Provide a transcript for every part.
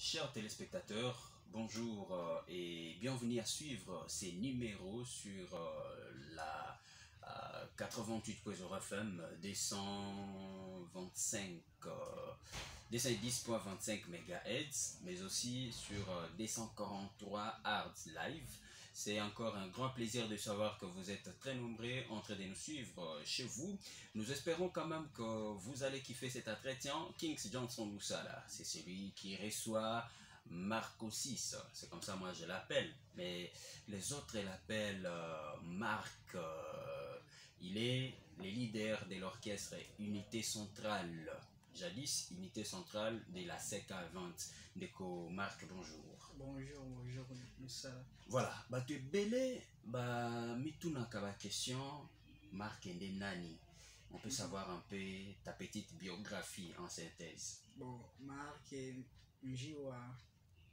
Chers téléspectateurs, bonjour euh, et bienvenue à suivre ces numéros sur euh, la 88.0 euh, FM des 125 10.25 MHz mais aussi sur des 143 Hard live c'est encore un grand plaisir de savoir que vous êtes très nombreux en train de nous suivre euh, chez vous. Nous espérons quand même que vous allez kiffer cet entretien. Kings Johnson là c'est celui qui reçoit Marco 6. C'est comme ça moi je l'appelle. Mais les autres l'appellent euh, Marc. Euh, il est le leader de l'orchestre Unité Centrale jadis unité centrale de la seca vente ndeko marc bonjour bonjour bonjour mosala voilà bato ebele bamitunaka baquestion marc ende nani on peut savoir un peu ta petite biographie en synthèse bon marc njiwa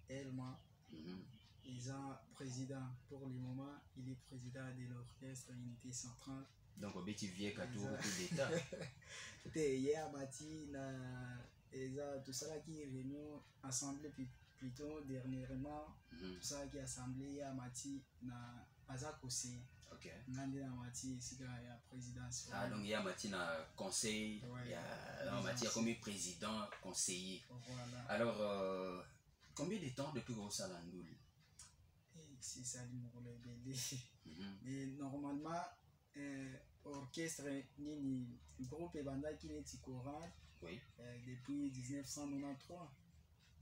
Elma mhm. ils ont président pour le moment il est président de l'orchestre unité centrale donc obeti vie katour coup d'état te ye amati na eza tosalaki réunion assemblée plutôt dernièrement mhm. tosalaki assemblée ye amati na baza conseil okay. nga nde na mati esika ya présidence ah, donc ya mati na conseil ouais, ya na mati akomi président conseiller voilà. alors euh, combien de temps depuis kosala ndule esali mokolo ebele mais normalement eh, orchestre nini groupe ebandaki neti coran oui. eh, depuis 1993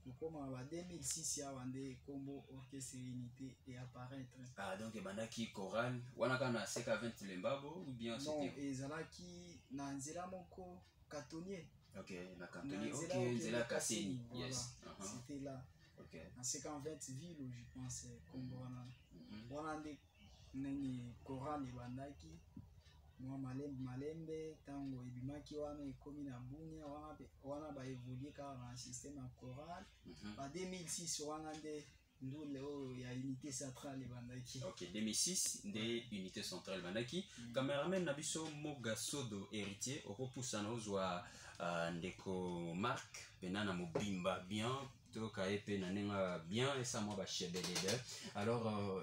kokoma ba 2006 awa nde nkombo orchestre unité e apparaître ah, donc ebandaki coran wana kaka na seka 20 lembabo ou bien non ezalaki na nzela moko catonnier okay, na cantoni okay, nzela ya kaseni yes. uh -huh. c'était là okay. na seka 20 ville je pense nkombo wana mm -hmm. wana nde ndenge chorale ebandaki mwa malembe malembe ntango ebimaki wana ekomi na bunia wana, wana baevolue kaka na système ya chorale mm -hmm. ba 2006 wana nde ndule oyo ya unité centrale ebandaki ok 2006 nde unité centrale ebandaki mm. cameraman na biso moga sodo héritier okopusana ozwa uh, ndeko mark mpena na mobimba bien toyoka ye mpe na ndenge bien esa mwa bashebelede alors uh,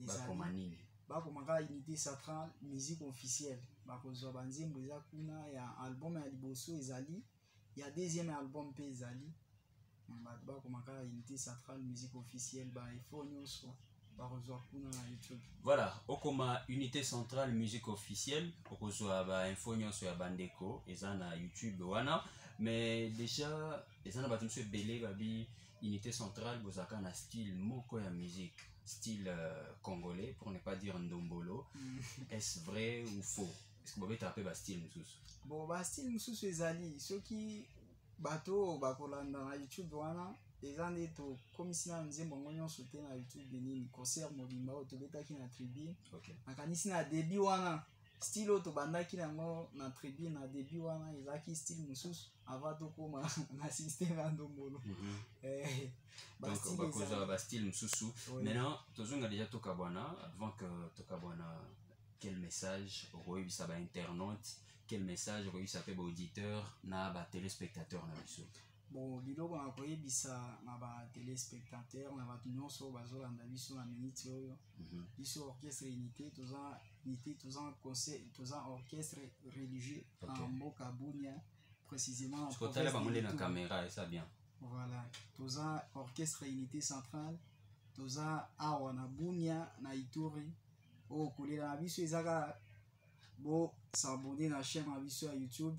bakoma nini bakoma kaka unité sacrale musique officielle bakozwa banzembo eza kuna ya album ya liboso ezali ya deuxième album mpe ezali bato bakoma kaka unité sacrale musique officielle ba effort nyonso bakozwa kuna na youtube voilà okoma unité centrale musique officielle okozwa bainfo nyonso ya bandeko eza na youtube wana mais déjà eza na bato mosusu ebele babi Unité centrale bozalaka na style moko ya musique style euh, congolais pour ne pas dire ndombolo mm. est-ce vrai ou faux est-ce que bobetaka mpe bastyle mosusu bon bastyle mosusu ezali soki bato oyo bakolanda na youtube wana eza nde tokomisi na nzembo yango nyonso te na youtube nini concert mobimba oyo tobetaki na tribune okay. nakanisi na debut wana style oyo tobandaki na yango na tribu na début wana ezalaki style mosusu avant tokóma na système ya ndombolo mhm. eh, bakozala bastyle mosusu maintenant tozonga déjà tokabwana avant que tokabwana quel message okoyebisa bainternaute quel message okoyebisa mpe baauditeur na batelespectateur na biso Bon, biloko na koyebisa na ba téléspectateurs na bato nyonso bazolanda biso na minute oyo mm -hmm. biso orchestre unité toza unité toza conseil toza orchestre religieux okay. na mboka bunia précisément na kotala bango nde na caméra eza bien voilà toza orchestre unité centrale toza awa na bunia na ituri oyo kolela na biso ezaka bo s'abonne na chaîne na biso ya youtube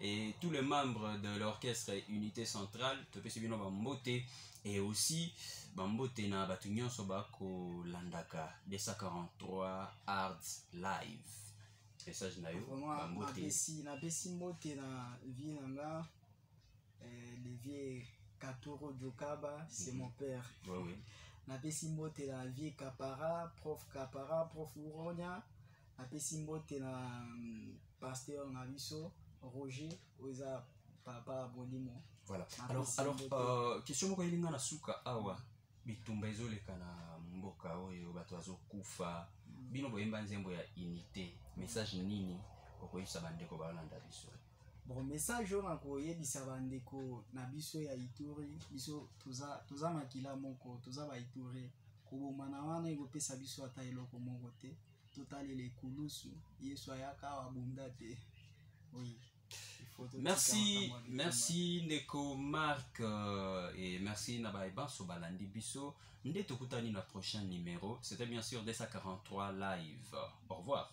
et tous les membres de l'orchestre unité centrale topesi bino bambote et aussi bambote na bato nyonso bakolandaka 243 arts live message na yo bambote napesi mbote na vie na nga eh, le vieux katoro jokaba c'est mhm. mon père ouais, ouais. napesi mbote na vie kapara prof kapara prof uronya napesi mbote na mm, pasteur na biso roger oyo eza papa ya molimo voilà Napesi alors alors mbote. euh, question moko elinga na suka awa bitumba ezoleka na mboka oyo bato bazokufa bino boyemba nzembo ya unité message nini okoyebisa bandeko balanda biso bon message oyo nakoyebisa bandeko na biso ya ituri biso toza, toza makila moko toza baiture kobomana wana ekopesa biso ata eloko moko te totalela ekulusu yesu ayaka awa abunda te oui. merci merci ndeko marc euh, et merci na baye banso balandi biso nde tokutani na prochain numéro c'était bien sûr 243 live au revoir